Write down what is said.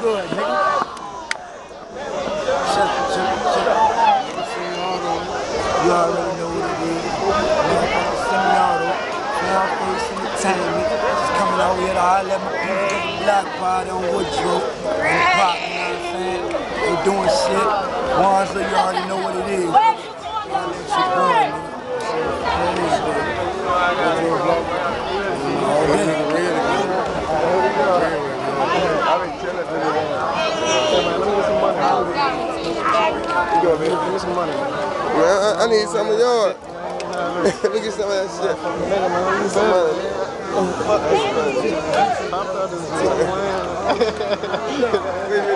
good? Shut up, shut up, shut up. You already know what it is. Semi-auto, Sound Face Entertainment. Just coming out here to holler at my people at the block party on Woodrow. On the block, you know what I'm saying? They doing shit. Wanza, you already know what it is. Y'all let your boy, nigga. What it is, baby. All day. Man, I, I need some of. Let me get some of that shit. Some of it.